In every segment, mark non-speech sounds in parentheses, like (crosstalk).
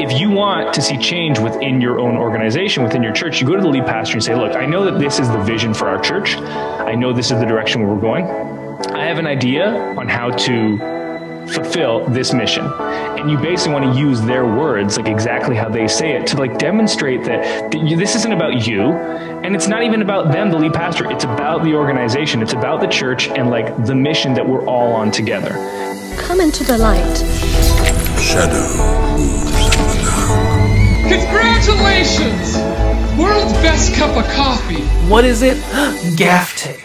if you want to see change within your own organization, within your church, you go to the lead pastor and say, Look, I know that this is the vision for our church. I know this is the direction where we're going. I have an idea on how to fulfill this mission. And you basically want to use their words, like exactly how they say it, to like demonstrate that, that you, this isn't about you. And it's not even about them, the lead pastor. It's about the organization. It's about the church and like the mission that we're all on together. Come into the light. Shadow Congratulations! World's best cup of coffee. What is it? (gasps) Gaff tape.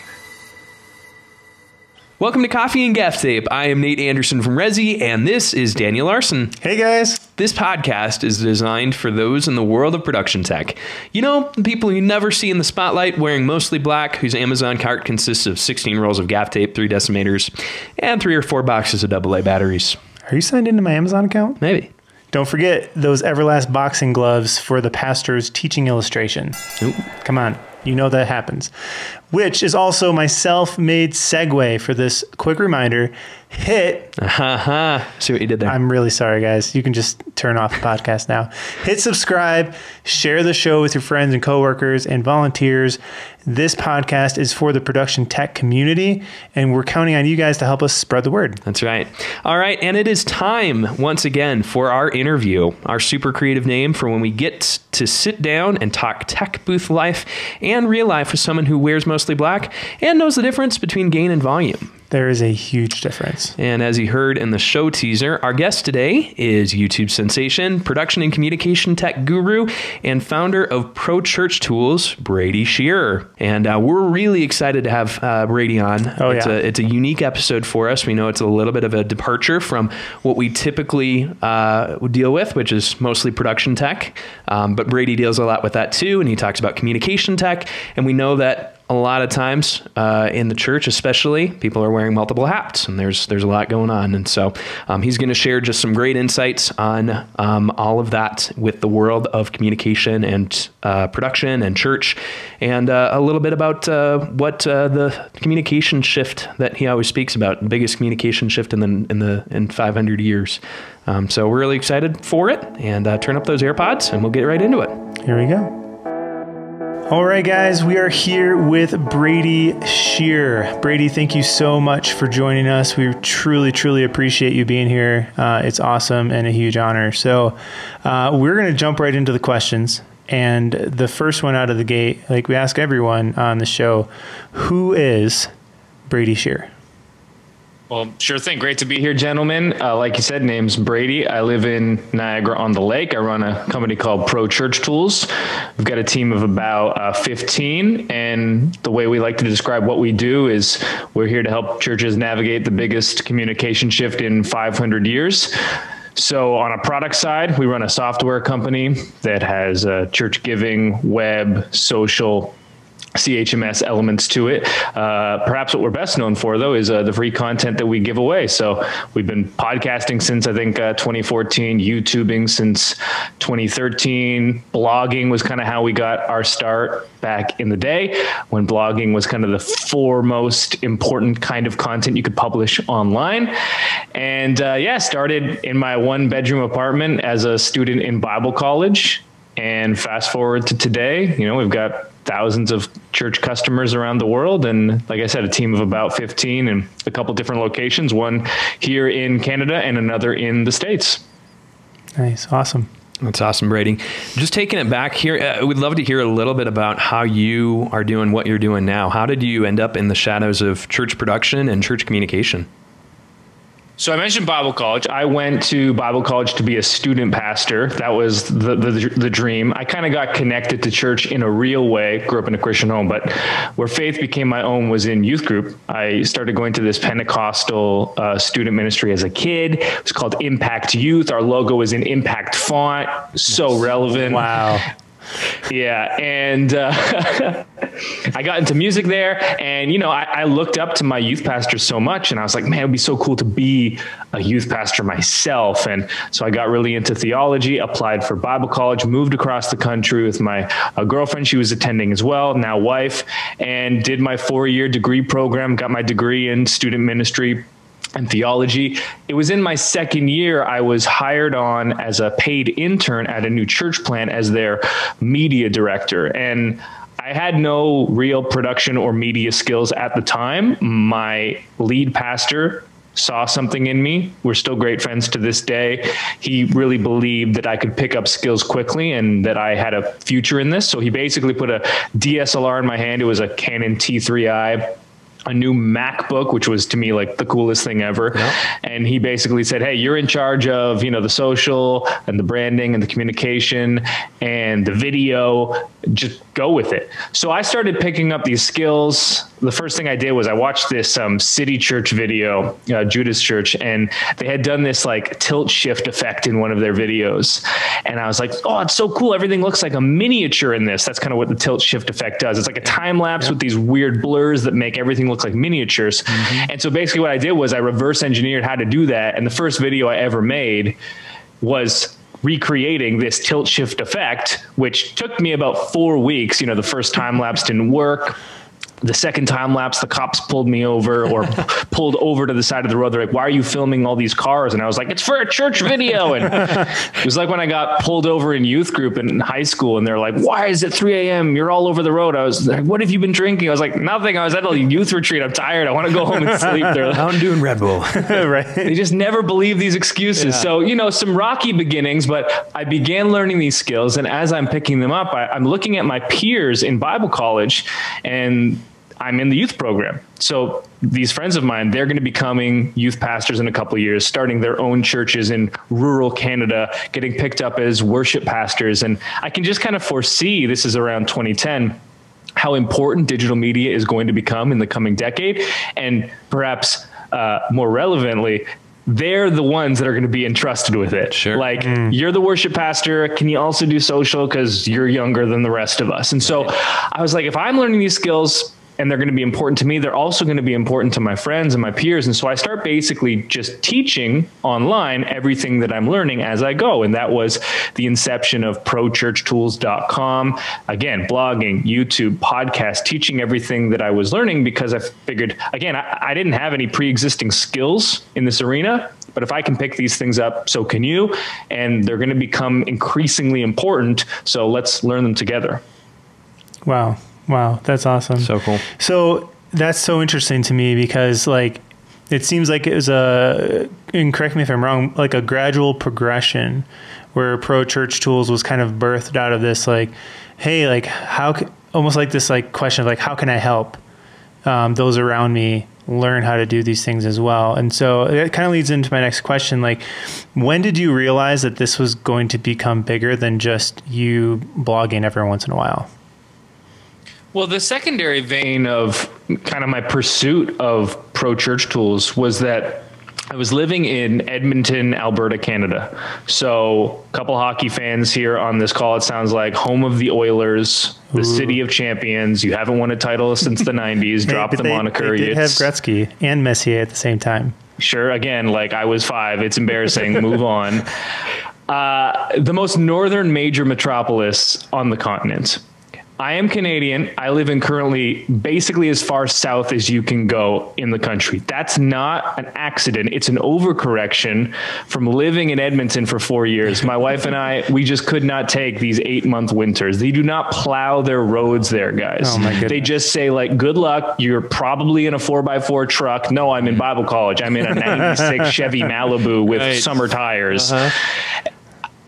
Welcome to Coffee and Gaff Tape. I am Nate Anderson from Resi, and this is Daniel Larson. Hey guys. This podcast is designed for those in the world of production tech. You know, the people you never see in the spotlight wearing mostly black, whose Amazon cart consists of 16 rolls of gaff tape, three decimators, and three or four boxes of AA batteries. Are you signed into my Amazon account? Maybe. Don't forget those Everlast boxing gloves for the pastor's teaching illustration. Ooh. Come on. You know that happens. Which is also my self made segue for this quick reminder. Hit Haha. See what you did there. I'm really sorry, guys. You can just turn off the podcast now. Hit subscribe, share the show with your friends and coworkers and volunteers. This podcast is for the production tech community, and we're counting on you guys to help us spread the word. That's right. All right, and it is time once again for our interview, our super creative name for when we get to sit down and talk tech booth life and real life with someone who wears mostly black and knows the difference between gain and volume. There is a huge difference. And as you heard in the show teaser, our guest today is YouTube sensation, production and communication tech guru, and founder of Pro Church Tools, Brady Shearer. And uh, we're really excited to have uh, Brady on. Oh, it's yeah. A, it's a unique episode for us. We know it's a little bit of a departure from what we typically uh, deal with, which is mostly production tech. Um, but Brady deals a lot with that too, and he talks about communication tech. And we know that a lot of times uh, in the church, especially, people are wearing multiple hats, and there's there's a lot going on. And so um, he's going to share just some great insights on um, all of that with the world of communication and uh, production and church, and uh, a little bit about uh, what uh, the communication shift that he always speaks about, the biggest communication shift in the in the in 500 years. Um, so we're really excited for it, and uh, turn up those AirPods, and we'll get right into it. Here we go. All right, guys, we are here with Brady Shearer. Brady, thank you so much for joining us. We truly, truly appreciate you being here. Uh, it's awesome and a huge honor. So, uh, we're going to jump right into the questions. And the first one out of the gate, like we ask everyone on the show, who is Brady Shearer? Well, sure thing. Great to be here, gentlemen. Uh, like you said, name's Brady. I live in Niagara on the Lake. I run a company called Pro Church Tools. We've got a team of about uh, 15, and the way we like to describe what we do is we're here to help churches navigate the biggest communication shift in 500 years. So, on a product side, we run a software company that has uh, church giving, web, social, CHMS elements to it. Uh, perhaps what we're best known for, though, is uh, the free content that we give away. So we've been podcasting since I think uh, 2014, YouTubing since 2013. Blogging was kind of how we got our start back in the day when blogging was kind of the foremost important kind of content you could publish online. And uh, yeah, started in my one bedroom apartment as a student in Bible college. And fast forward to today, you know, we've got thousands of church customers around the world. And like I said, a team of about 15 in a couple different locations, one here in Canada and another in the States. Nice. Awesome. That's awesome, Brady. Just taking it back here, uh, we'd love to hear a little bit about how you are doing what you're doing now. How did you end up in the shadows of church production and church communication? So I mentioned Bible college. I went to Bible college to be a student pastor. That was the the, the dream. I kind of got connected to church in a real way. Grew up in a Christian home, but where faith became my own was in youth group. I started going to this Pentecostal uh, student ministry as a kid. It was called Impact Youth. Our logo is in Impact font. So relevant. Wow. Yeah, and uh, (laughs) I got into music there, and you know, I, I looked up to my youth pastor so much, and I was like, man, it'd be so cool to be a youth pastor myself. And so I got really into theology, applied for Bible college, moved across the country with my uh, girlfriend. She was attending as well, now wife, and did my four-year degree program. Got my degree in student ministry and theology. It was in my second year I was hired on as a paid intern at a new church plant as their media director. And I had no real production or media skills at the time. My lead pastor saw something in me. We're still great friends to this day. He really believed that I could pick up skills quickly and that I had a future in this. So he basically put a DSLR in my hand. It was a Canon T3i a new MacBook, which was to me like the coolest thing ever. And he basically said, "Hey, you're in charge of you know the social and the branding and the communication and the video. Just go with it." So I started picking up these skills. The first thing I did was I watched this um, City Church video, uh, Judah's Church, and they had done this like tilt shift effect in one of their videos, and I was like, "Oh, it's so cool! Everything looks like a miniature in this." That's kind of what the tilt shift effect does. It's like a time lapse with these weird blurs that make everything look like miniatures. Mm-hmm. And so basically what I did was I reverse engineered how to do that. And the first video I ever made was recreating this tilt shift effect, which took me about four weeks. You know, the first time lapse didn't work the second time lapse, the cops pulled me over or (laughs) pulled over to the side of the road. They're like, "Why are you filming all these cars?" And I was like, "It's for a church video." And it was like when I got pulled over in youth group in high school, and they're like, "Why is it 3 a.m.? You're all over the road." I was like, "What have you been drinking?" I was like, "Nothing. I was at a youth retreat. I'm tired. I want to go home and sleep." They're like, I'm doing Red Bull. right. (laughs) They just never believe these excuses. Yeah. So you know, some rocky beginnings, but I began learning these skills, and as I'm picking them up, I, I'm looking at my peers in Bible college, and I'm in the youth program. So these friends of mine, they're going to be becoming youth pastors in a couple of years, starting their own churches in rural Canada, getting picked up as worship pastors. And I can just kind of foresee this is around 2010 how important digital media is going to become in the coming decade. And perhaps uh, more relevantly, they're the ones that are going to be entrusted with it. Sure. Like mm. you're the worship pastor. Can you also do social because you're younger than the rest of us? And so I was like, if I'm learning these skills, and they're going to be important to me. They're also going to be important to my friends and my peers. And so I start basically just teaching online everything that I'm learning as I go. And that was the inception of prochurchtools.com. Again, blogging, YouTube, podcast, teaching everything that I was learning because I figured, again, I, I didn't have any pre existing skills in this arena. But if I can pick these things up, so can you. And they're going to become increasingly important. So let's learn them together. Wow. Wow, that's awesome. So cool. So that's so interesting to me because like it seems like it was a and correct me if I'm wrong, like a gradual progression where Pro Church Tools was kind of birthed out of this like, hey, like how almost like this like question of like how can I help um, those around me learn how to do these things as well. And so it kind of leads into my next question like when did you realize that this was going to become bigger than just you blogging every once in a while? Well, the secondary vein of kind of my pursuit of pro church tools was that I was living in Edmonton, Alberta, Canada. So, a couple hockey fans here on this call. It sounds like home of the Oilers, the Ooh. city of champions. You haven't won a title (laughs) since the '90s. Drop the they, moniker. They did have Gretzky and Messier at the same time. Sure. Again, like I was five. It's embarrassing. (laughs) Move on. Uh, the most northern major metropolis on the continent. I am Canadian. I live in currently basically as far south as you can go in the country. That's not an accident. It's an overcorrection from living in Edmonton for four years. My wife and I, we just could not take these eight month winters. They do not plow their roads there, guys. Oh. They just say, like, good luck. You're probably in a four by four truck. No, I'm in Bible college. I'm in a 96 (laughs) Chevy Malibu with right. summer tires. Uh-huh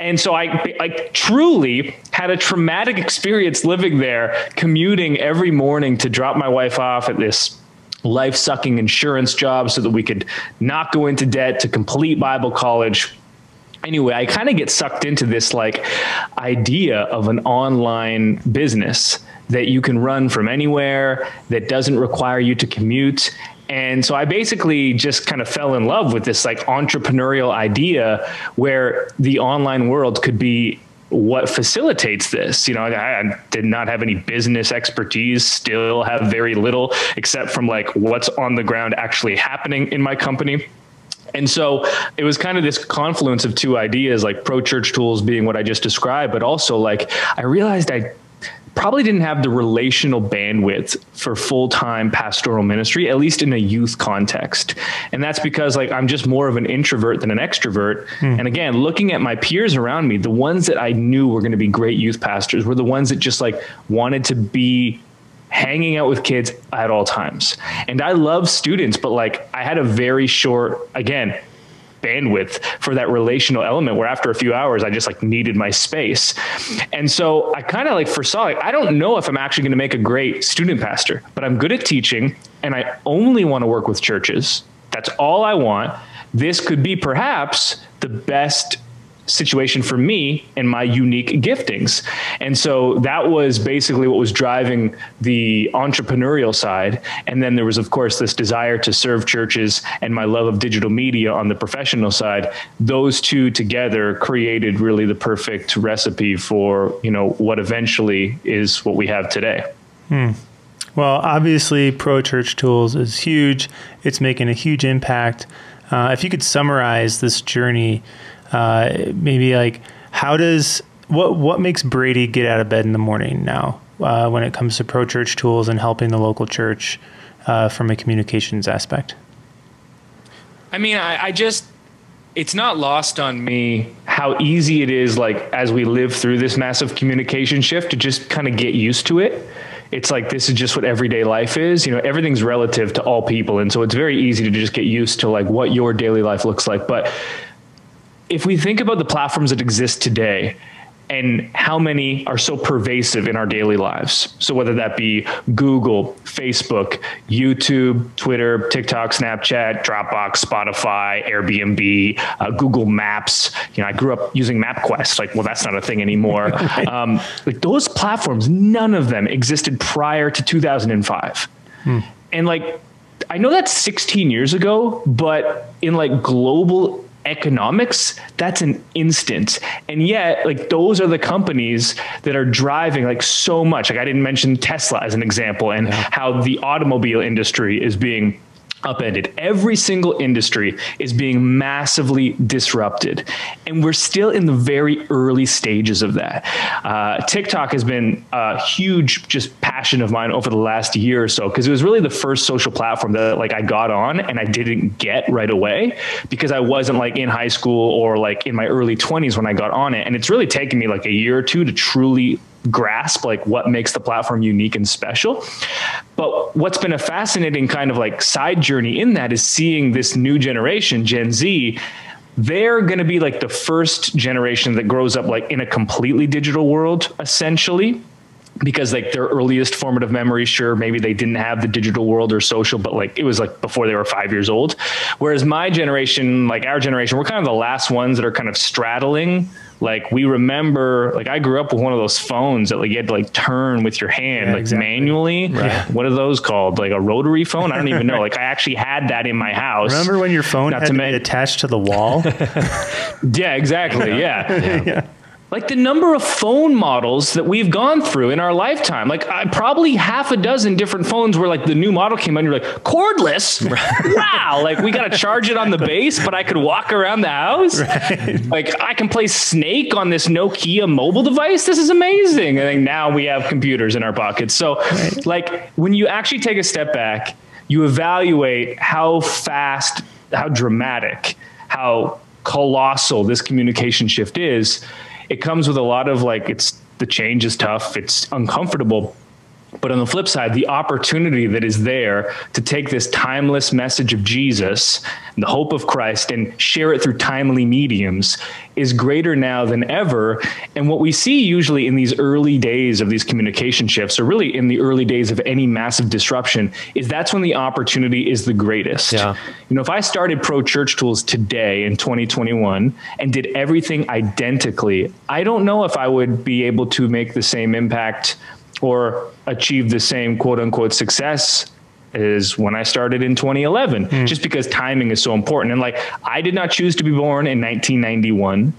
and so I, I truly had a traumatic experience living there, commuting every morning to drop my wife off at this life sucking insurance job so that we could not go into debt to complete Bible college. Anyway, I kind of get sucked into this like idea of an online business that you can run from anywhere that doesn't require you to commute and so I basically just kind of fell in love with this like entrepreneurial idea where the online world could be what facilitates this. You know, I, I, did not have any business expertise, still have very little except from like what's on the ground actually happening in my company. And so it was kind of this confluence of two ideas, like pro church tools being what I just described, but also like I realized I probably didn't have the relational bandwidth for full-time pastoral ministry at least in a youth context. And that's because like i'm just more of an introvert than an extrovert. Hmm. And again looking at my peers around me the ones that i knew were going to be great youth pastors were the ones that just like wanted to be hanging out with kids at all times. And i love students but like i had a very short again bandwidth for that relational element where after a few hours I just like needed my space. And so I kind of like foresaw like I don't know if I'm actually going to make a great student pastor, but I'm good at teaching and I only want to work with churches. That's all I want. This could be perhaps the best situation for me and my unique giftings. And so that was basically what was driving the entrepreneurial side. And then there was, of course, this desire to serve churches and my love of digital media on the professional side. Those two together created really the perfect recipe for, you know, what eventually is what we have today. Well, obviously, Pro Church Tools is huge. It's making a huge impact. Uh, if you could summarize this journey, uh, maybe like how does what what makes Brady get out of bed in the morning now uh, when it comes to Pro Church Tools and helping the local church uh, from a communications aspect? I mean, I, I just it's not lost on me how easy it is like as we live through this massive communication shift to just kind of get used to it. It's like this is just what everyday life is. You know everything's relative to all people and so it's very easy to just get used to like what your daily life looks like. But if we think about the platforms that exist today and how many are so pervasive in our daily lives. So whether that be Google, Facebook, YouTube, Twitter, TikTok, Snapchat, Dropbox, Spotify, Airbnb, uh, Google Maps. You know, I grew up using MapQuest. Like, well, that's not a thing anymore. (laughs) um, like those platforms, none of them existed prior to 2005. And like, I know that's 16 years ago, but in like global economics that's an instant. And yet like those are the companies that are driving like so much. Like i didn't mention tesla as an example and how the automobile industry is being upended. Every single industry is being massively disrupted. And we're still in the very early stages of that. Uh, TikTok has been a huge just passion of mine over the last year or so because it was really the first social platform that like I got on and I didn't get right away because I wasn't like in high school or like in my early 20s when I got on it. And it's really taken me like a year or two to truly grasp like what makes the platform unique and special. But what's been a fascinating kind of like side journey in that is seeing this new generation, Gen Z, they're going to be like the first generation that grows up like in a completely digital world essentially because like their earliest formative memories sure maybe they didn't have the digital world or social but like it was like before they were 5 years old whereas my generation like our generation we're kind of the last ones that are kind of straddling like we remember like I grew up with one of those phones that like you had to like turn with your hand Yeah, like exactly. manually. What are those called? Like a rotary phone? I don't even know. (laughs) Like I actually had that in my house. Remember when your phone Not had to to be attached to the wall? (laughs) yeah, exactly. Yeah. (laughs) Like the number of phone models that we've gone through in our lifetime, like I, probably half a dozen different phones where like the new model came out and you're like, cordless? wow. Like we got to charge it on the base, but I could walk around the house. Like I can play Snake on this Nokia mobile device. This is amazing. I think now we have computers in our pockets. So like when you actually take a step back, you evaluate how fast, how dramatic, how colossal this communication shift is. It comes with a lot of like, it's the change is tough, it's uncomfortable. But on the flip side, the opportunity that is there to take this timeless message of Jesus, and the hope of Christ, and share it through timely mediums is greater now than ever. And what we see usually in these early days of these communication shifts, or really in the early days of any massive disruption, is that's when the opportunity is the greatest. Yeah. You know, if I started Pro Church Tools today in 2021 and did everything identically, I don't know if I would be able to make the same impact or achieve the same quote unquote success as when I started in 2011, hmm. just because timing is so important. And like, I did not choose to be born in 1991.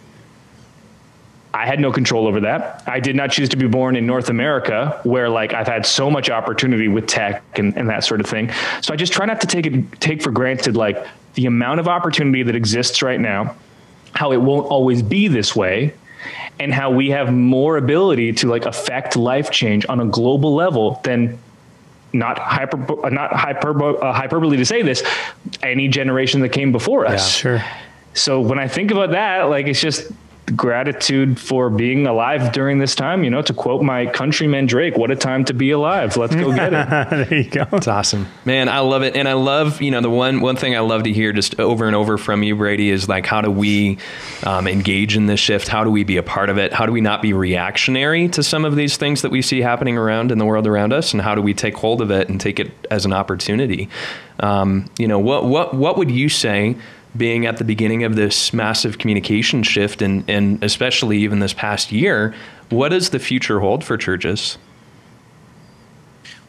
I had no control over that. I did not choose to be born in North America, where like I've had so much opportunity with tech and, and that sort of thing. So I just try not to take it take for granted like the amount of opportunity that exists right now, how it won't always be this way, and how we have more ability to like affect life change on a global level than not hyper not hyper uh, hyperbole to say this any generation that came before us Sure. so when i think about that like it's just gratitude for being alive during this time you know to quote my countryman drake what a time to be alive let's go get it (laughs) there you go. It's awesome, man. I love it, and I love you know the one one thing I love to hear just over and over from you, Brady, is like how do we um, engage in this shift? How do we be a part of it? How do we not be reactionary to some of these things that we see happening around in the world around us, and how do we take hold of it and take it as an opportunity? Um, you know, what what what would you say? Being at the beginning of this massive communication shift, and, and especially even this past year, what does the future hold for churches?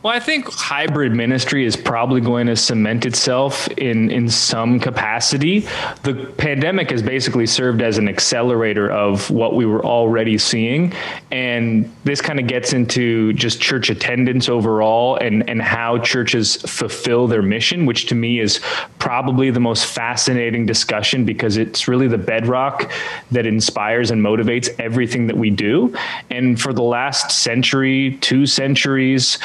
Well, I think hybrid ministry is probably going to cement itself in in some capacity. The pandemic has basically served as an accelerator of what we were already seeing, and this kind of gets into just church attendance overall and and how churches fulfill their mission, which to me is probably the most fascinating discussion because it's really the bedrock that inspires and motivates everything that we do. And for the last century, two centuries,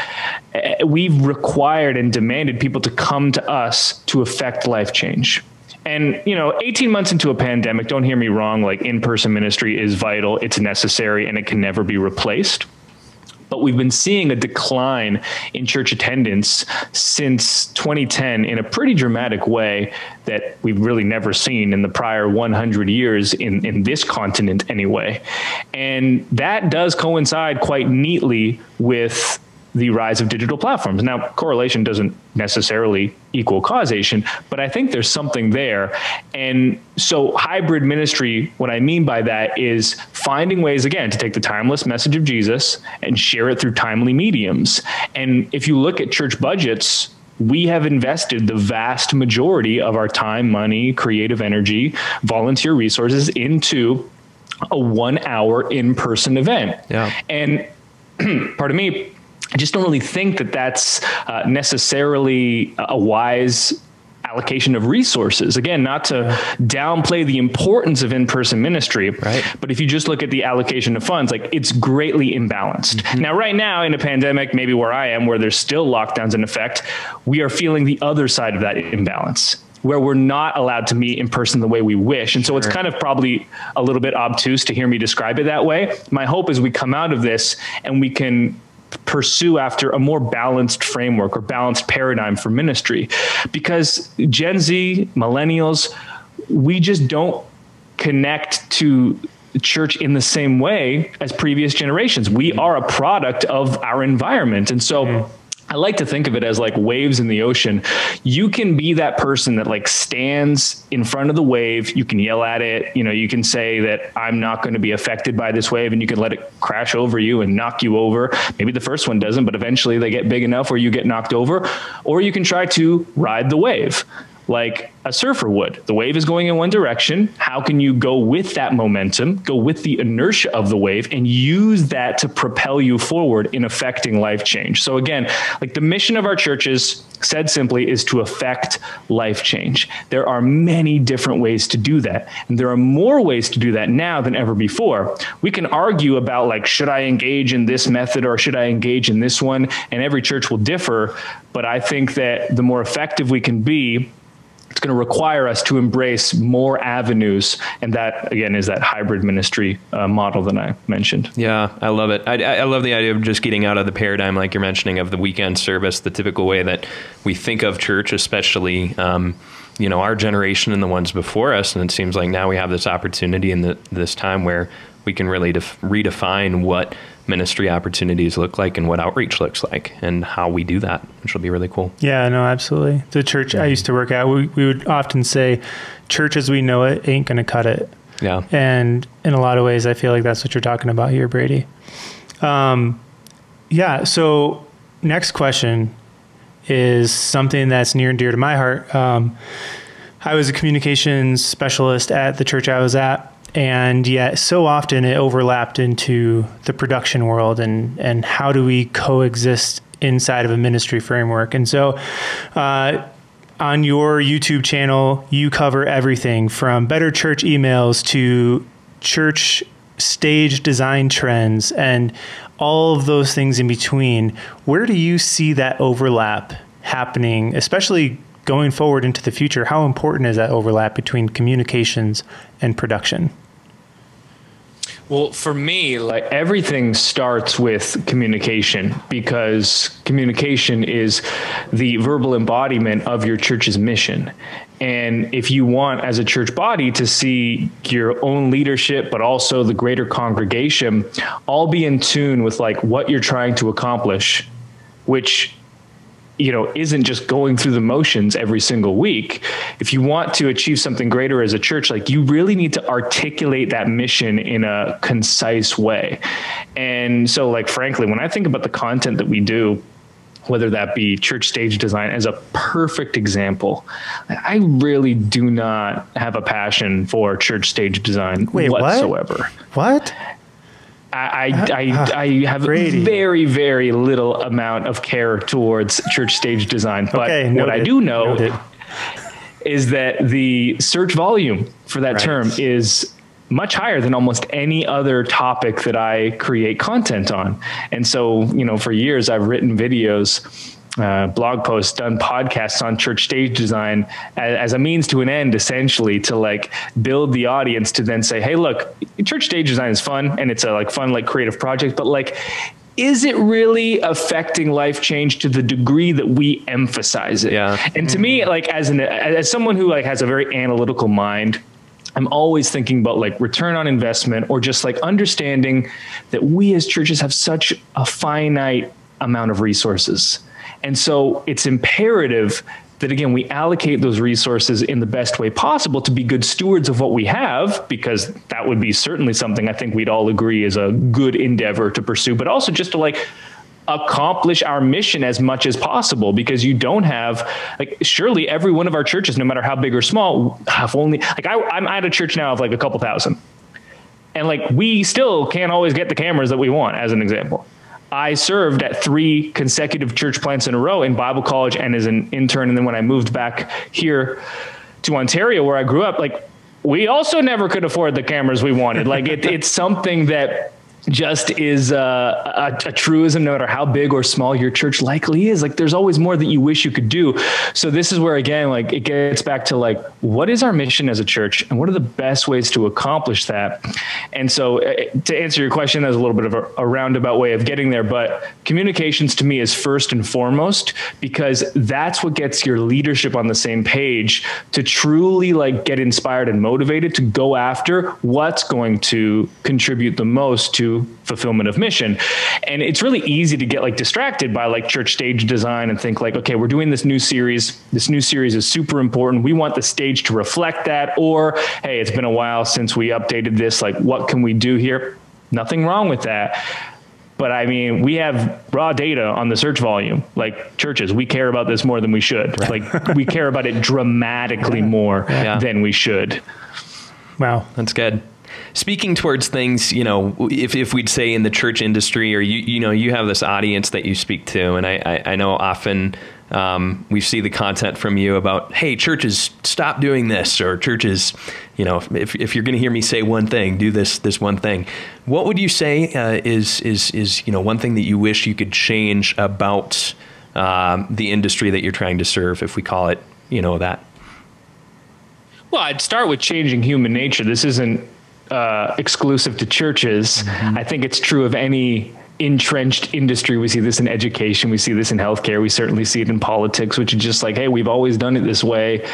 Eh, we've required and demanded people to come to us to affect life change. And, you know, 18 months into a pandemic, don't hear me wrong, like in person ministry is vital, it's necessary, and it can never be replaced but we've been seeing a decline in church attendance since 2010 in a pretty dramatic way that we've really never seen in the prior 100 years in, in this continent anyway. And that does coincide quite neatly with the rise of digital platforms. Now, correlation doesn't necessarily equal causation, but I think there's something there. And so, hybrid ministry, what I mean by that is finding ways, again, to take the timeless message of Jesus and share it through timely mediums. And if you look at church budgets, we have invested the vast majority of our time, money, creative energy, volunteer resources into a one hour in person event. Yeah. And (clears throat) pardon me, I just don't really think that that's uh, necessarily a wise allocation of resources. Again, not to downplay the importance of in-person ministry, Right. but if you just look at the allocation of funds, like it's greatly imbalanced. Now, right now in a pandemic, maybe where I am, where there's still lockdowns in effect, we are feeling the other side of that imbalance. Where we're not allowed to meet in person the way we wish. And so it's kind of probably a little bit obtuse to hear me describe it that way. My hope is we come out of this and we can pursue after a more balanced framework or balanced paradigm for ministry because Gen Z, millennials, we just don't connect to church in the same way as previous generations. We are a product of our environment. And so mm-hmm. I like to think of it as like waves in the ocean. You can be that person that like stands in front of the wave. You can yell at it. You know, you can say that I'm not going to be affected by this wave and you can let it crash over you and knock you over. Maybe the first one doesn't, but eventually they get big enough where you get knocked over. Or you can try to ride the wave like a surfer would. The wave is going in one direction. How can you go with that momentum, go with the inertia of the wave, and use that to propel you forward in affecting life change? So, again, like the mission of our churches, said simply, is to affect life change. There are many different ways to do that. And there are more ways to do that now than ever before. We can argue about, like, should I engage in this method or should I engage in this one? And every church will differ. But I think that the more effective we can be, it's going to require us to embrace more avenues and that again is that hybrid ministry uh, model that i mentioned Yeah, I love it. I, I love the idea of just getting out of the paradigm, like you're mentioning, of the weekend service, the typical way that we think of church, especially, um, you know, our generation and the ones before us. And it seems like now we have this opportunity in the, this time where we can really def- redefine what ministry opportunities look like and what outreach looks like and how we do that, which will be really cool. Yeah, no, absolutely. The church I used to work at, we, we would often say, church as we know it ain't going to cut it. Yeah. And in a lot of ways, I feel like that's what you're talking about here, Brady. Um, yeah. So, next question is something that's near and dear to my heart. Um, I was a communications specialist at the church I was at, and yet so often it overlapped into the production world and and how do we coexist inside of a ministry framework. And so, uh, on your YouTube channel, you cover everything from better church emails to church stage design trends and all of those things in between, where do you see that overlap happening, especially going forward into the future? How important is that overlap between communications and production? Well, for me, like everything starts with communication because communication is the verbal embodiment of your church's mission. And if you want, as a church body, to see your own leadership, but also the greater congregation, all be in tune with like what you're trying to accomplish, which you know isn't just going through the motions every single week if you want to achieve something greater as a church like you really need to articulate that mission in a concise way and so like frankly when i think about the content that we do whether that be church stage design as a perfect example. I really do not have a passion for church stage design Wait, whatsoever. What? what? I, I, (laughs) I, I have Brady. very, very little amount of care towards church stage design. But okay, what I do know noted. is that the search volume for that right. term is much higher than almost any other topic that I create content on. And so, you know, for years I've written videos uh, blog posts, done podcasts on church stage design as, as, a means to an end, essentially to like build the audience to then say, hey, look, church stage design is fun and it's a like fun like creative project, but like. Is it really affecting life change to the degree that we emphasize it? Yeah. And to me, like as an as someone who like has a very analytical mind, I'm always thinking about like return on investment or just like understanding that we as churches have such a finite amount of resources. And so it's imperative that again we allocate those resources in the best way possible to be good stewards of what we have because that would be certainly something I think we'd all agree is a good endeavor to pursue but also just to like accomplish our mission as much as possible because you don't have like surely every one of our churches no matter how big or small have only like I, i'm at a church now of like a couple thousand. And like we still can't always get the cameras that we want as an example I served at three consecutive church plants in a row in Bible college and as an intern. And then when I moved back here to Ontario, where I grew up, like we also never could afford the cameras we wanted. Like it, it's something that just is uh, a, a, truism no matter how big or small your church likely is. Like there's always more that you wish you could do. So this is where again like it gets back to like what is our mission as a church and what are the best ways to accomplish that? And so uh, to answer your question there's a little bit of a, a roundabout way of getting there but communications to me is first and foremost because that's what gets your leadership on the same page to truly like get inspired and motivated to go after what's going to contribute the most to fulfillment of mission. And it's really easy to get like distracted by like church stage design and think like, okay, we're doing this new series. This new series is super important. We want the stage to reflect that. Or, hey, it's been a while since we updated this. Like, what can we do here? Nothing wrong with that. But I mean, we have raw data on the search volume. Like churches, we care about this more than we should. Like we care about it (laughs) dramatically more yeah. than we should. Wow, that's good speaking towards things, you know, if, if we'd say in the church industry or you, you know, you have this audience that you speak to, and I, I, I know often um, we see the content from you about, hey, churches, stop doing this, or churches, you know, if, if you're going to hear me say one thing, do this this one thing. What would you say uh, is is is you know one thing that you wish you could change about um, the industry that you're trying to serve, if we call it, you know, that? Well, I'd start with changing human nature. This isn't uh, exclusive to churches. Mm-hmm. I think it's true of any entrenched industry. We see this in education. We see this in healthcare. We certainly see it in politics, which is just like, hey, we've always done it this way.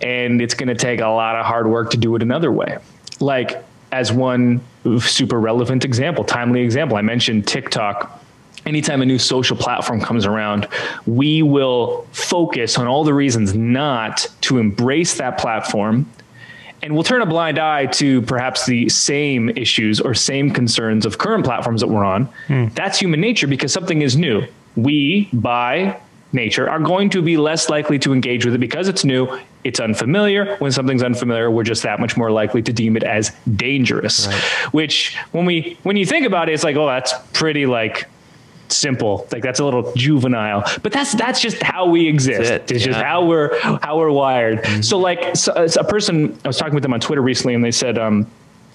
And it's going to take a lot of hard work to do it another way. Like, as one super relevant example, timely example, I mentioned TikTok. Anytime a new social platform comes around, we will focus on all the reasons not to embrace that platform and we'll turn a blind eye to perhaps the same issues or same concerns of current platforms that we're on. Hmm. That's human nature because something is new. We, by nature, are going to be less likely to engage with it because it's new. It's unfamiliar. When something's unfamiliar, we're just that much more likely to deem it as dangerous. Right. Which, when we when you think about it, it's like, oh, that's pretty like simple. Like that's a little juvenile, but that's that's just how we exist. It. It's yeah. just how we're how we're wired. Mm-hmm. So like so, a person, I was talking with them on Twitter recently, and they said. Um,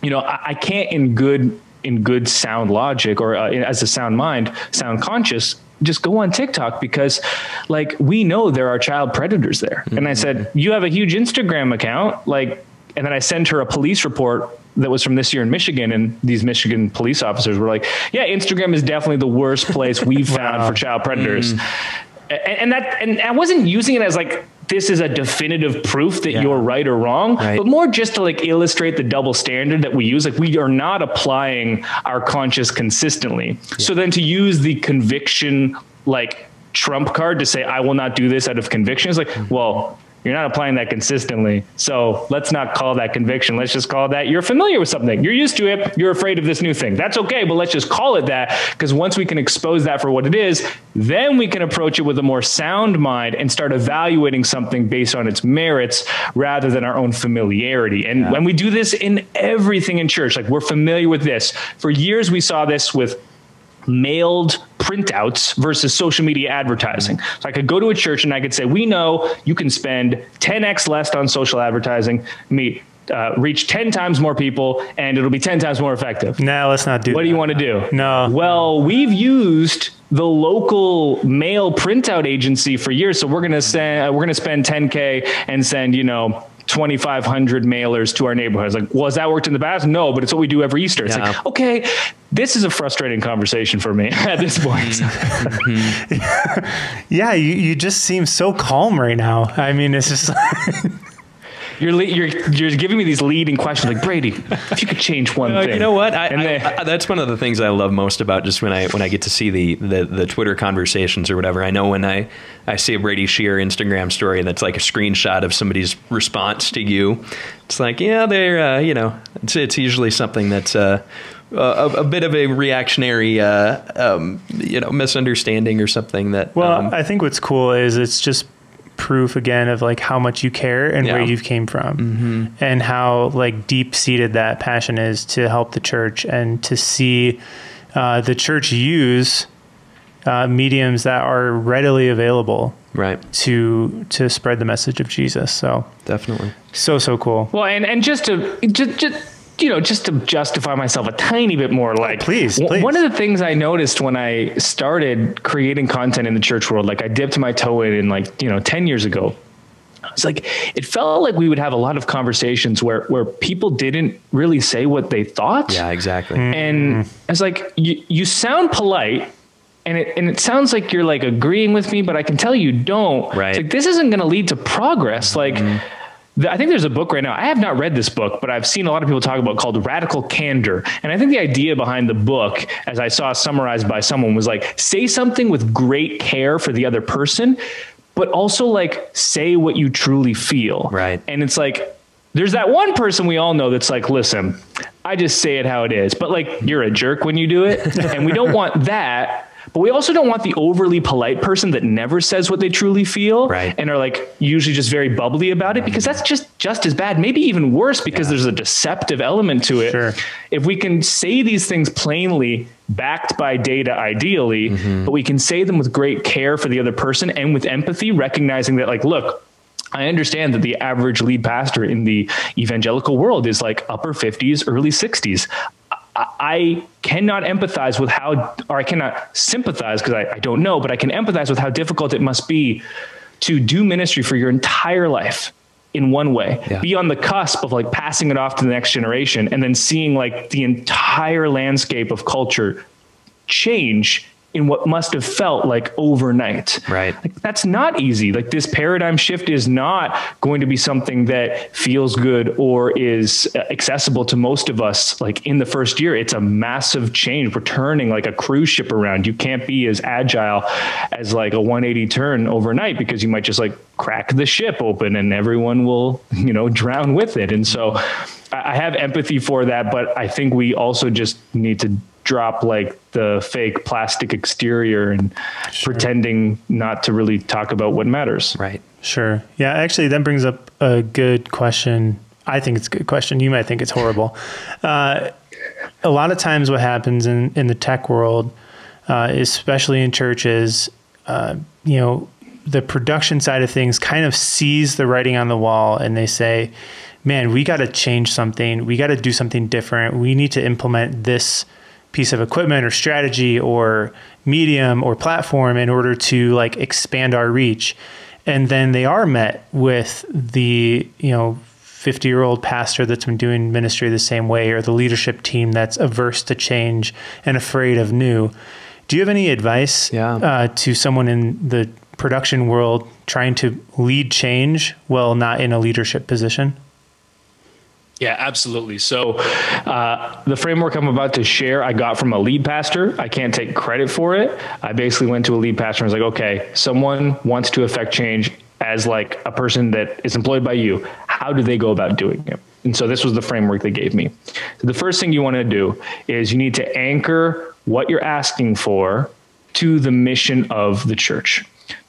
you know, I, I can't in good in good sound logic or uh, as a sound mind, sound conscious, just go on TikTok because like we know there are child predators there. Mm-hmm. And I said, "You have a huge Instagram account." Like and then I sent her a police report that was from this year in Michigan, and these Michigan police officers were like, "Yeah, Instagram is definitely the worst place we've (laughs) found wow. for child predators." Mm. And, and, that, and I wasn't using it as like this is a definitive proof that yeah. you're right or wrong, right. but more just to like illustrate the double standard that we use. Like we are not applying our conscience consistently. Yeah. So then to use the conviction like trump card to say I will not do this out of conviction is like, mm-hmm. well, you're not applying that consistently. So let's not call that conviction. Let's just call that you're familiar with something. You're used to it. You're afraid of this new thing. That's okay, but let's just call it that because once we can expose that for what it is, then we can approach it with a more sound mind and start evaluating something based on its merits rather than our own familiarity. And yeah. when we do this in everything in church, like we're familiar with this. For years, we saw this with mailed printouts versus social media advertising. So I could go to a church and I could say, we know you can spend 10x less on social advertising, meet uh, reach 10 times more people and it'll be 10 times more effective. No, let's not do What that. do you want to do? No. Well, we've used the local mail printout agency for years. So we're going to send, uh, we're going to spend 10K and send, you know, 2,500 mailers to our neighborhoods. Like, well, has that worked in the past? No, but it's what we do every Easter. It's yeah. like, okay, this is a frustrating conversation for me (laughs) at this point. Mm-hmm. (laughs) yeah, you, you just seem so calm right now. I mean, it's just. (laughs) You're, you're you're giving me these leading questions like Brady. If you could change one uh, thing, you know what? I, they, I, that's one of the things I love most about just when I when I get to see the, the the Twitter conversations or whatever. I know when I I see a Brady Shearer Instagram story and that's like a screenshot of somebody's response to you. It's like yeah, they're uh, you know it's it's usually something that's. Uh, a, a, bit of a reactionary, uh, um, you know, misunderstanding or something that. Well, um, I think what's cool is it's just proof again of like how much you care and yeah. where you've came from. Mm-hmm. and how like deep seated that passion is to help the church and to see uh, the church use uh, mediums that are readily available right. to to spread the message of jesus. So definitely. So so cool. Well and and just to just, just you know, just to justify myself a tiny bit more, like, oh, please, please. One of the things I noticed when I started creating content in the church world, like I dipped my toe in, in like, you know, 10 years ago, it's like it felt like we would have a lot of conversations where where people didn't really say what they thought. Yeah, exactly. And mm. it's like you you sound polite and it and it sounds like you're like agreeing with me, but I can tell you don't. Right. It's like this isn't going to lead to progress. Like I think there's a book right now. I have not read this book, but I've seen a lot of people talk about called Radical Candor. And I think the idea behind the book, as I saw summarized by someone, was like say something with great care for the other person, but also like say what you truly feel. Right. And it's like there's that one person we all know that's like, listen, I just say it how it is, but like you're a jerk when you do it. (laughs) and we don't want that but we also don't want the overly polite person that never says what they truly feel right. and are like usually just very bubbly about it because that's just just as bad, maybe even worse because yeah. there's a deceptive element to it. Sure. If we can say these things plainly, backed by data ideally, mm-hmm. but we can say them with great care for the other person and with empathy, recognizing that like, look, I understand that the average lead pastor in the evangelical world is like upper 50s, early 60s. I cannot empathize with how, or I cannot sympathize because I, I, don't know, but I can empathize with how difficult it must be to do ministry for your entire life in one way, yeah. be on the cusp of like passing it off to the next generation, and then seeing like the entire landscape of culture change in what must have felt like overnight. Right. Like that's not easy. Like this paradigm shift is not going to be something that feels good or is uh, accessible to most of us like in the first year. It's a massive change. We're turning like a cruise ship around. You can't be as agile as like a 180 turn overnight because you might just like crack the ship open and everyone will, you know, drown with it. And so I have empathy for that, but I think we also just need to drop like the fake plastic exterior and sure. pretending not to really talk about what matters. Right. Sure. Yeah. Actually, that brings up a good question. I think it's a good question. You might think it's horrible. (laughs) Uh, a lot of times, what happens in, in the tech world, uh, especially in churches, uh, you know, the production side of things kind of sees the writing on the wall and they say, man, we got to change something. We got to do something different. We need to implement this piece of equipment or strategy or medium or platform in order to like expand our reach. And then they are met with the, you know, 50 year old pastor that's been doing ministry the same way or the leadership team that's averse to change and afraid of new. Do you have any advice Yeah. uh, to someone in the production world trying to lead change while not in a leadership position? Yeah, absolutely. So, uh, the framework I'm about to share, I got from a lead pastor. I can't take credit for it. I basically went to a lead pastor and was like, okay, someone wants to affect change as like a person that is employed by you. How do they go about doing it? And so, this was the framework they gave me. So, the first thing you want to do is you need to anchor what you're asking for to the mission of the church.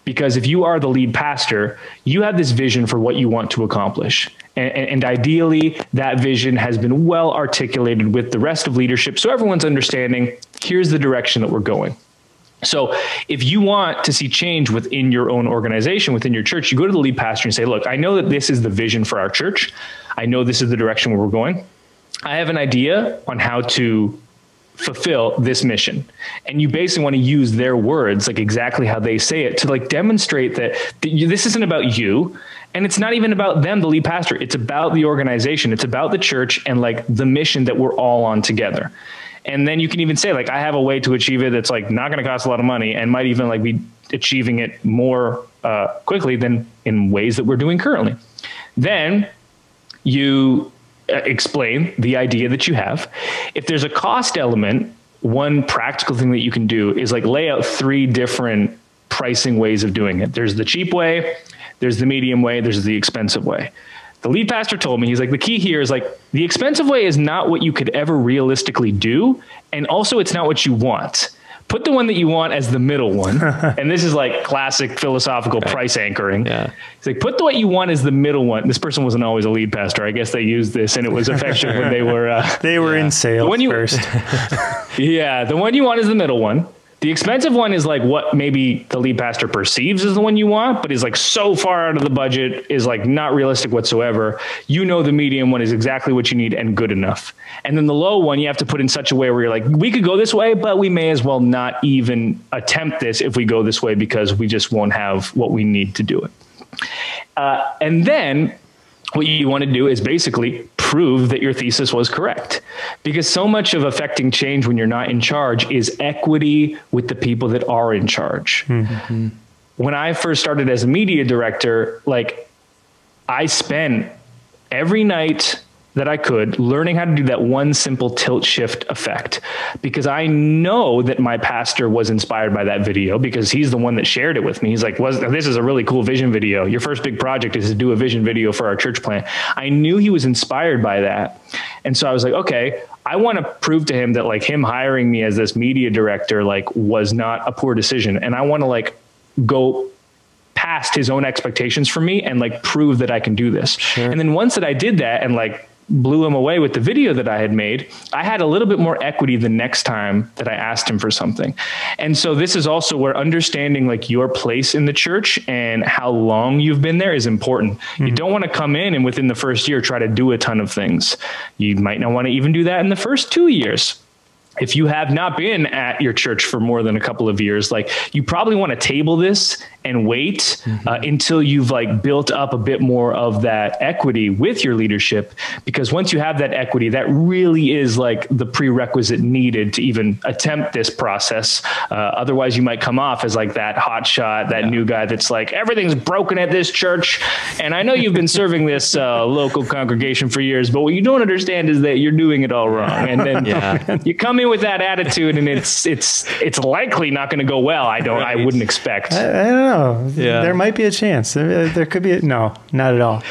Because if you are the lead pastor, you have this vision for what you want to accomplish. And, and, ideally, that vision has been well articulated with the rest of leadership. So everyone's understanding here's the direction that we're going. So if you want to see change within your own organization, within your church, you go to the lead pastor and say, look, I know that this is the vision for our church. I know this is the direction where we're going. I have an idea on how to fulfill this mission. And you basically want to use their words like exactly how they say it to like demonstrate that, you, this isn't about you and it's not even about them the lead pastor. It's about the organization. It's about the church and like the mission that we're all on together. And then you can even say like i have a way to achieve it that's like not going to cost a lot of money and might even like be achieving it more uh, quickly than in ways that we're doing currently. Then you explain the idea that you have. If there's a cost element, one practical thing that you can do is like lay out three different pricing ways of doing it. There's the cheap way, there's the medium way, there's the expensive way. The lead pastor told me, he's like, the key here is like the expensive way is not what you could ever realistically do. And also, it's not what you want. Put the one that you want as the middle one. (laughs) and this is like classic philosophical price anchoring. Yeah. It's like put the what you want as the middle one. This person wasn't always a lead pastor. I guess they used this and it was effective when they were uh, (laughs) They were in sales When you- first. (laughs) yeah, the one you want is the middle one. The expensive one is like what maybe the lead pastor perceives as the one you want, but is like so far out of the budget, is like not realistic whatsoever. You know, the medium one is exactly what you need and good enough. And then the low one, you have to put in such a way where you're like, we could go this way, but we may as well not even attempt this if we go this way because we just won't have what we need to do it. Uh, and then what you want to do is basically prove that your thesis was correct. Because so much of affecting change when you're not in charge is equity with the people that are in charge. Mm-hmm. When I first started as a media director, like I spent every night that I could learning how to do that one simple tilt shift effect because I know that my pastor was inspired by that video because he's the one that shared it with me. He's like, "Was this is a really cool vision video. Your first big project is to do a vision video for our church plant." I knew he was inspired by that. And so I was like, "Okay, I want to prove to him that like him hiring me as this media director like was not a poor decision and I want to like go past his own expectations for me and like prove that I can do this. And then once that I did that and like blew him away with the video that I had made, I had a little bit more equity the next time that I asked him for something. And so this is also where understanding like your place in the church and how long you've been there is important. You hmm. don't want to come in and within the first year try to do a ton of things. You might not want to even do that in the first 2 years if you have not been at your church for more than a couple of years like you probably want to table this and wait uh, until you've like built up a bit more of that equity with your leadership because once you have that equity that really is like the prerequisite needed to even attempt this process. Uh, otherwise you might come off as like that hot shot that new guy that's like everything's broken at this church. And i know you've been serving this uh, (laughs) local congregation for years but what you don't understand is that you're doing it all wrong. And then Yeah. you come in with that attitude and it's it's it's likely not going to go well i don't i wouldn't expect I don't know. Yeah. There might be a chance. There, uh, there could be. A, no, not at all.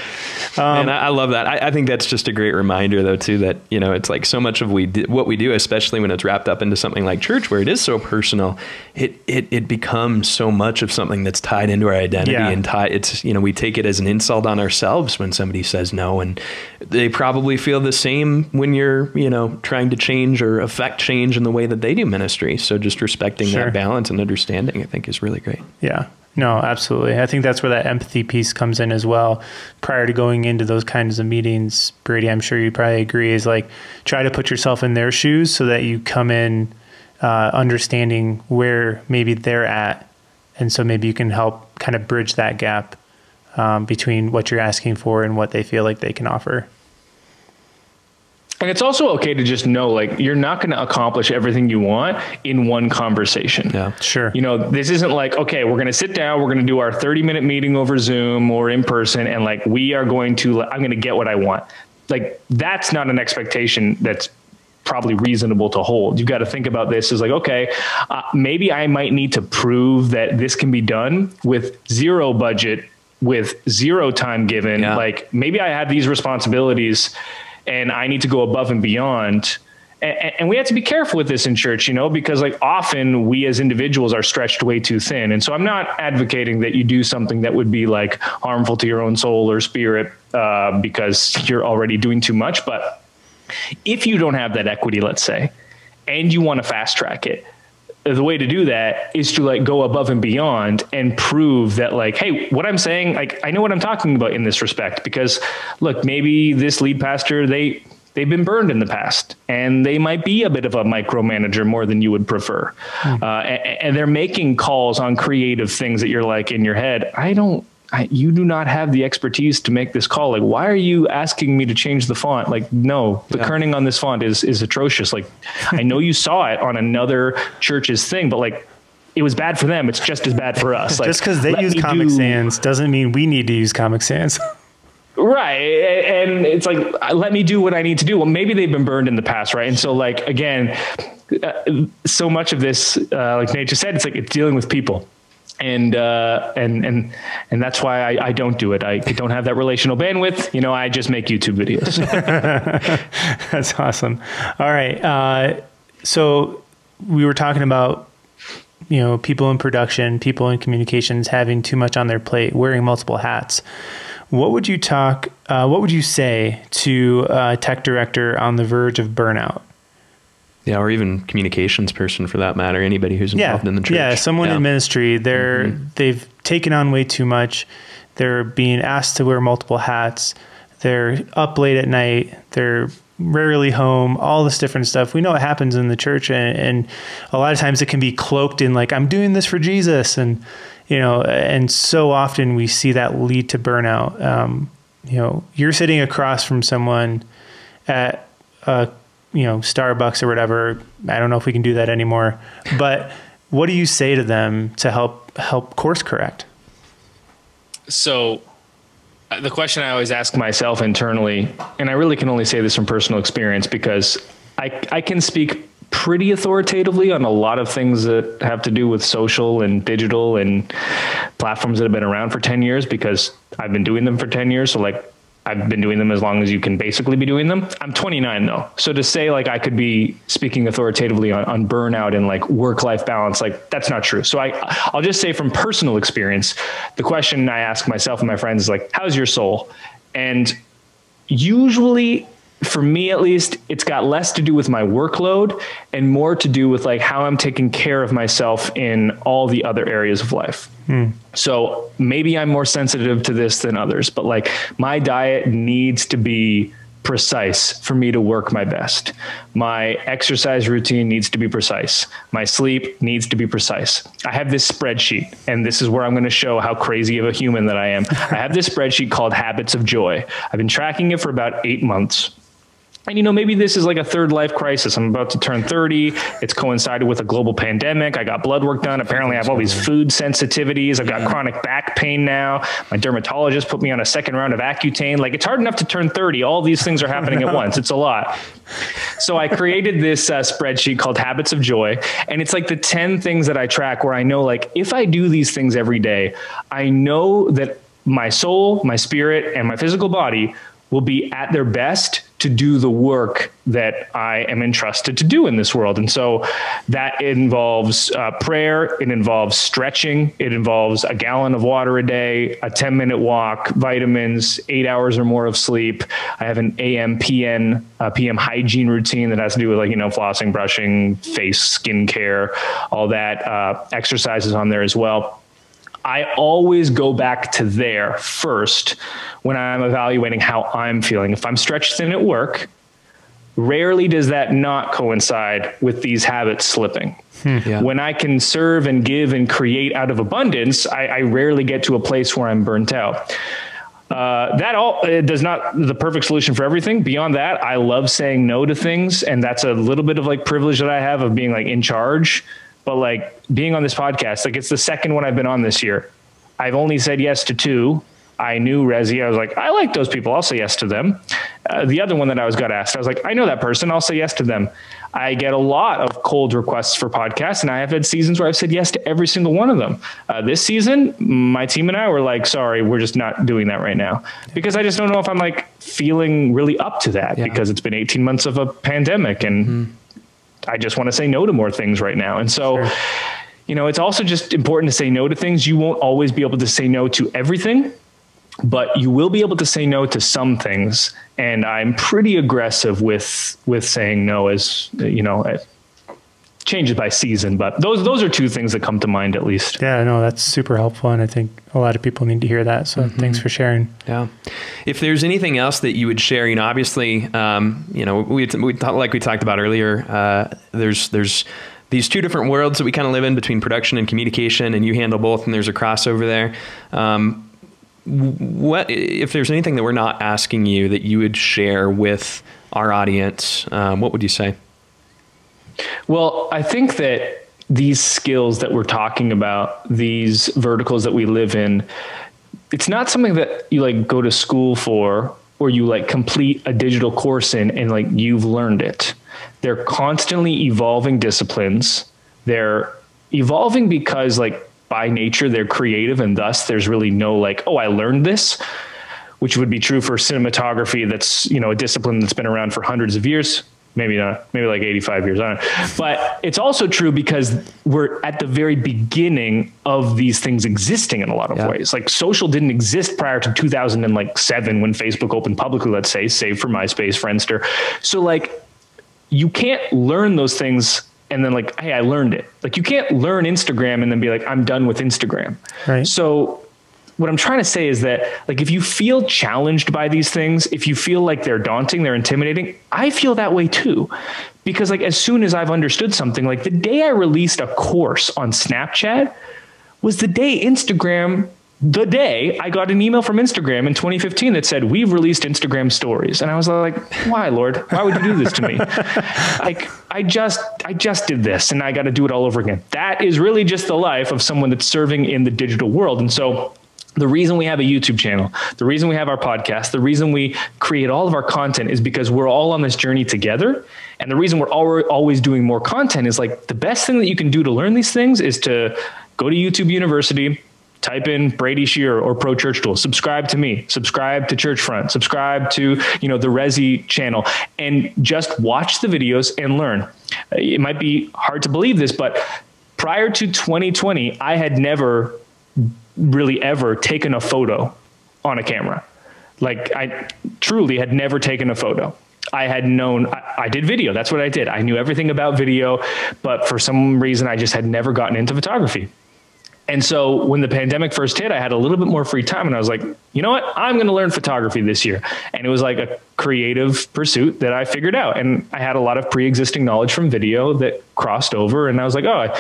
Um, and I, I love that. I, I think that's just a great reminder, though, too, that you know it's like so much of we do, what we do, especially when it's wrapped up into something like church, where it is so personal. It it it becomes so much of something that's tied into our identity Yeah. and tied. It's you know we take it as an insult on ourselves when somebody says no, and they probably feel the same when you're you know trying to change or affect change in the way that they do ministry. So just respecting Sure. that balance and understanding, I think, is really great. Yeah. No, absolutely. I think that's where that empathy piece comes in as well. Prior to going into those kinds of meetings, Brady, I'm sure you probably agree, is like try to put yourself in their shoes so that you come in uh, understanding where maybe they're at. And so maybe you can help kind of bridge that gap um, between what you're asking for and what they feel like they can offer. And it's also okay to just know like you're not going to accomplish everything you want in one conversation. Yeah. Sure. You know, this isn't like, okay, we're going to sit down, we're going to do our 30 minute meeting over Zoom or in person, and like we are going to, I'm going to get what I want. Like, that's not an expectation that's probably reasonable to hold. You've got to think about this as like, okay, uh, maybe I might need to prove that this can be done with zero budget, with zero time given. Yeah. Like, maybe I have these responsibilities and I need to go above and beyond. And, and we have to be careful with this in church, you know, because like often we as individuals are stretched way too thin. And so I'm not advocating that you do something that would be like harmful to your own soul or spirit uh, because you're already doing too much. But if you don't have that equity, let's say, and you want to fast track it, the way to do that is to like go above and beyond and prove that like hey what i'm saying like i know what i'm talking about in this respect because look maybe this lead pastor they they've been burned in the past and they might be a bit of a micromanager more than you would prefer. Uh, and, and they're making calls on creative things that you're like in your head. I don't I, you do not have the expertise to make this call. Like, why are you asking me to change the font? Like, no, the kerning on this font is is atrocious. Like, I know you saw it on another church's thing, but like, it was bad for them. It's just as bad for us. Like, Just because they use Comic do- Sans doesn't mean we need to use Comic Sans. (laughs) right? And it's like, let me do what I need to do. Well, maybe they've been burned in the past, right? And so, like, again, uh, so much of this, uh, like Nate just said, it's like it's dealing with people. And uh, and and and that's why I, I don't do it. I don't have that relational bandwidth. You know, I just make YouTube videos. (laughs) That's awesome. All right. Uh, so we were talking about, you know, people in production, people in communications having too much on their plate, wearing multiple hats. What would you talk? Uh, what would you say to a tech director on the verge of burnout? Yeah, or even communications person for that matter. Anybody who's involved in the church. Yeah, someone Yeah. Mm-hmm. in ministry, they're they've taken on way too much. They're being asked to wear multiple hats. They're up late at night. They're rarely home. All this different stuff. We know what happens in the church, and, and a lot of times it can be cloaked in like I'm doing this for Jesus, and you know, and so often we see that lead to burnout. Um, you know, you're sitting across from someone at a you know Starbucks or whatever. I don't know if we can do that anymore. But what do you say to them to help help course correct? so uh, the question I always ask myself internally, and I really can only say this from personal experience because I, I can speak pretty authoritatively on a lot of things that have to do with social and digital and platforms that have been around for 10 years because I've been doing them for 10 years. So like I've been doing them as long as you can basically be doing them. I'm 29 though. So to say like I could be speaking authoritatively on, on burnout and like work life balance, like that's not true. So I, I'll just say from personal experience, the question I ask myself and my friends is like, how's your soul? And usually for me at least it's got less to do with my workload and more to do with like how i'm taking care of myself in all the other areas of life so maybe i'm more sensitive to this than others but like my diet needs to be precise for me to work my best. My exercise routine needs to be precise. My sleep needs to be precise. I have this spreadsheet and this is where i'm going to show how crazy of a human that i am. I have this spreadsheet called habits of joy. I've been tracking it for about eight months and you know, maybe this is like a third life crisis. I'm about to turn 30. It's coincided with a global pandemic. I got blood work done. Apparently, I have all these food sensitivities. I've got chronic back pain now. My dermatologist put me on a second round of Accutane. Like, it's hard enough to turn 30. All these things are happening at (laughs) once. It's a lot. So I created this uh, spreadsheet called Habits of Joy, and it's like the 10 things that I track where I know, like, if I do these things every day, I know that my soul, my spirit, and my physical body will be at their best to do the work that I am entrusted to do in this world. And so that involves uh, prayer, it involves stretching, it involves a gallon of water a day, a 10 minute walk, vitamins, eight hours or more of sleep. I have an AM, PN, uh, PM hygiene routine that has to do with like, you know, flossing, brushing, face, skin care, all that. Uh, exercises on there as well. I always go back to there first when I'm evaluating how I'm feeling. If I'm stretched thin at work, rarely does that not coincide with these habits slipping. Yeah. When I can serve and give and create out of abundance, I, I rarely get to a place where I'm burnt out. Uh, that all it does not the perfect solution for everything. Beyond that, I love saying no to things, and that's a little bit of like privilege that I have of being like in charge. But like being on this podcast, like it's the second one I've been on this year. I've only said yes to two. I knew Resi. I was like, I like those people. I'll say yes to them. Uh, the other one that I was got asked, I was like, I know that person. I'll say yes to them. I get a lot of cold requests for podcasts, and I have had seasons where I've said yes to every single one of them. Uh, this season, my team and I were like, sorry, we're just not doing that right now because I just don't know if I'm like feeling really up to that Yeah. because it's been 18 months of a pandemic and I just want to say no to more things right now. And so, you know, it's also just important to say no to things. You won't always be able to say no to everything, but you will be able to say no to some things. And I'm pretty aggressive with with saying no as you know, changes by season. But those those are two things that come to mind at least. Yeah, no, that's super helpful, and I think a lot of people need to hear that. So thanks for sharing. Yeah. If there's anything else that you would share, you know, obviously, um, you know, we, we thought, like we talked about earlier, uh, there's, there's these two different worlds that we kind of live in between production and communication and you handle both and there's a crossover there. Um, what, if there's anything that we're not asking you that you would share with our audience, um, what would you say? Well, I think that these skills that we're talking about, these verticals that we live in, it's not something that you like go to school for or you like complete a digital course in and like you've learned it. They're constantly evolving disciplines. They're evolving because like by nature they're creative and thus there's really no like, oh, I learned this, which would be true for cinematography that's, you know, a discipline that's been around for hundreds of years maybe not, maybe like 85 years. I don't know. But it's also true because we're at the very beginning of these things existing in a lot of Yeah. ways. Like social didn't exist prior to 2007 when Facebook opened publicly, let's say, save for MySpace, Friendster. So like you can't learn those things and then like, hey, I learned it. Like you can't learn Instagram and then be like, I'm done with Instagram. Right. So what I'm trying to say is that like if you feel challenged by these things, if you feel like they're daunting, they're intimidating, I feel that way too. Because like as soon as I've understood something, like the day I released a course on Snapchat was the day Instagram the day I got an email from Instagram in 2015 that said we've released Instagram stories. And I was like why lord? Why would you do this to me? (laughs) Like I just I just did this and I got to do it all over again. That is really just the life of someone that's serving in the digital world. And so the reason we have a YouTube channel, the reason we have our podcast, the reason we create all of our content is because we're all on this journey together. And the reason we're always doing more content is like the best thing that you can do to learn these things is to go to YouTube University, type in Brady Shearer or Pro Church Tool, subscribe to me, subscribe to Churchfront, subscribe to, you know, the Resi channel and just watch the videos and learn. It might be hard to believe this, but prior to 2020, I had never really ever taken a photo on a camera. Like I truly had never taken a photo. I had known I, I did video. That's what I did. I knew everything about video, but for some reason I just had never gotten into photography. And so when the pandemic first hit, I had a little bit more free time and I was like, you know what? I'm going to learn photography this year. And it was like a creative pursuit that I figured out. And I had a lot of pre existing knowledge from video that crossed over. And I was like, oh,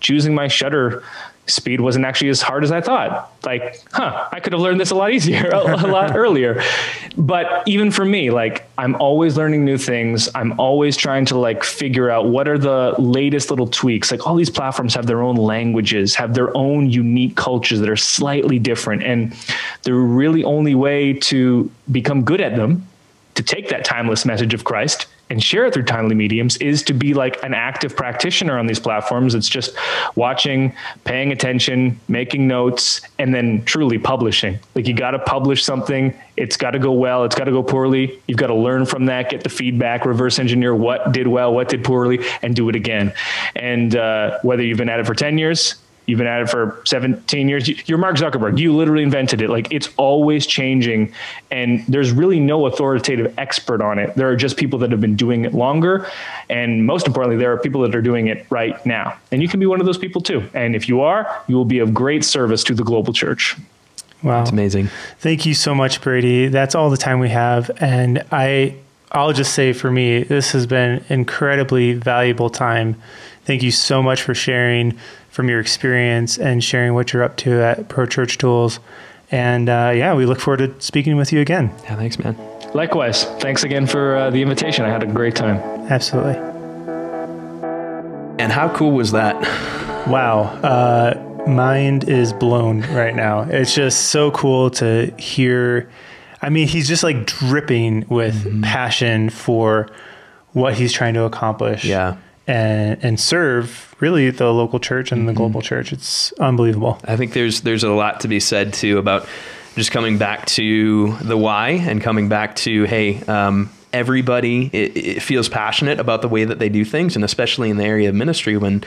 choosing my shutter speed wasn't actually as hard as I thought. Like, huh, I could have learned this a lot easier, (laughs) a, a lot earlier. But even for me, like, I'm always learning new things. I'm always trying to like figure out what are the latest little tweaks. Like, all these platforms have their own languages, have their own unique cultures that are slightly different. And the really only way to become good at them, to take that timeless message of Christ and share it through timely mediums is to be like an active practitioner on these platforms. It's just watching, paying attention, making notes, and then truly publishing. Like you got to publish something. It's got to go well. It's got to go poorly. You've got to learn from that, get the feedback, reverse engineer what did well, what did poorly, and do it again. And uh, whether you've been at it for 10 years, You've been at it for 17 years. You're Mark Zuckerberg. You literally invented it. Like it's always changing, and there's really no authoritative expert on it. There are just people that have been doing it longer, and most importantly, there are people that are doing it right now. And you can be one of those people too. And if you are, you will be of great service to the global church. Wow. It's amazing. Thank you so much, Brady. That's all the time we have. And I I'll just say for me, this has been incredibly valuable time. Thank you so much for sharing from your experience and sharing what you're up to at Pro Church Tools. And uh, yeah, we look forward to speaking with you again. Yeah, thanks, man. Likewise. Thanks again for uh, the invitation. I had a great time. Absolutely. And how cool was that? Wow. Uh, mind is blown right now. It's just so cool to hear. I mean, he's just like dripping with Mm-hmm. passion for what he's trying to accomplish. Yeah. And, and serve really the local church and Mm-hmm. the global church. It's unbelievable. I think there's there's a lot to be said too about just coming back to the why and coming back to hey, um, everybody it, it feels passionate about the way that they do things, and especially in the area of ministry when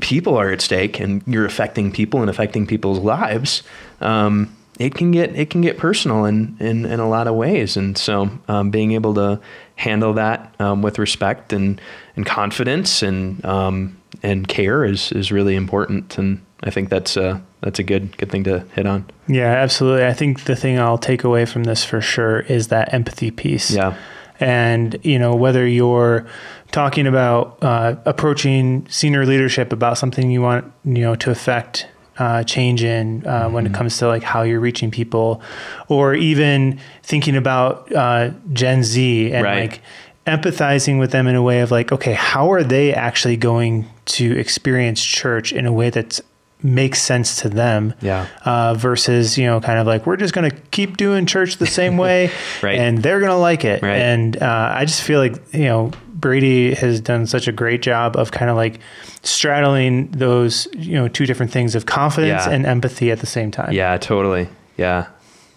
people are at stake and you're affecting people and affecting people's lives. Um, it can get it can get personal in in, in a lot of ways, and so um, being able to handle that um, with respect and and confidence and um, and care is is really important, and I think that's a that's a good good thing to hit on. Yeah, absolutely. I think the thing I'll take away from this for sure is that empathy piece. Yeah. And, you know, whether you're talking about uh, approaching senior leadership about something you want, you know, to affect uh, change in uh, when Mm-hmm. it comes to like how you're reaching people, or even thinking about uh, Gen Z and Right. like empathizing with them in a way of like, okay, how are they actually going to experience church in a way that makes sense to them? Yeah. Uh, versus, you know, kind of like, we're just going to keep doing church the same (laughs) way Right. and they're going to like it. Right. And uh, I just feel like, you know, Brady has done such a great job of kind of like straddling those, you know, two different things of confidence Yeah. and empathy at the same time. Yeah, totally. Yeah.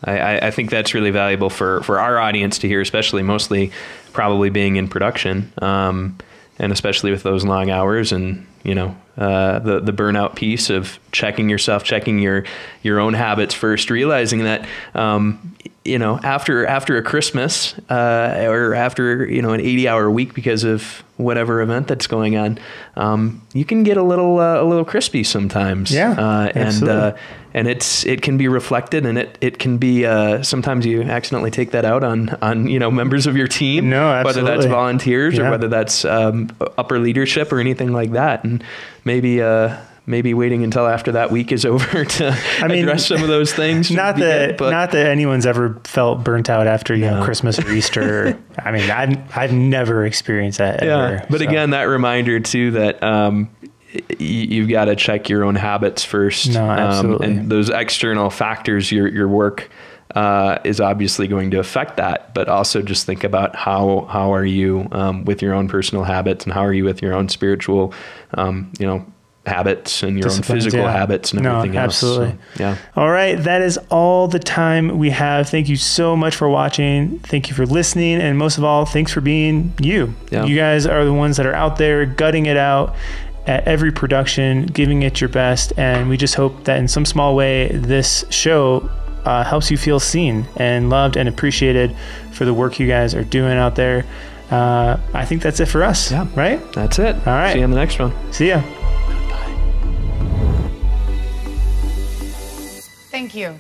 I, I, think that's really valuable for, for our audience to hear, especially mostly probably being in production. Um, and especially with those long hours and, you know, uh, the, the burnout piece of checking yourself, checking your, your own habits first, realizing that, um, you know, after, after a Christmas, uh, or after, you know, an 80 hour week because of whatever event that's going on, um, you can get a little, uh, a little crispy sometimes. Yeah, Uh, and, uh, and it's it can be reflected and it it can be uh, sometimes you accidentally take that out on on you know members of your team No, absolutely. whether that's volunteers or whether that's um, upper leadership or anything like that and maybe uh maybe waiting until after that week is (laughs) over to I mean, address some of those things (laughs) Not that, good, but not that anyone's ever felt burnt out after you know Christmas or Easter. (laughs) I mean, I've I've never experienced that. yeah ever, but so. again that reminder too that um you've got to check your own habits first No, absolutely. um, and those external factors your your work uh, is obviously going to affect that but also just think about how how are you um, with your own personal habits and how are you with your own spiritual um, you know habits and your own physical yeah. habits and No, everything else So, absolutely. yeah All right, that is all the time we have. Thank you so much for watching. Thank you for listening, and most of all, thanks for being you. Yeah. You guys are the ones that are out there gutting it out at every production, giving it your best, and we just hope that in some small way, this show uh, helps you feel seen and loved and appreciated for the work you guys are doing out there. Uh, I think that's it for us. Yeah. Right. that's it All right. see you on the next one See ya. Thank you.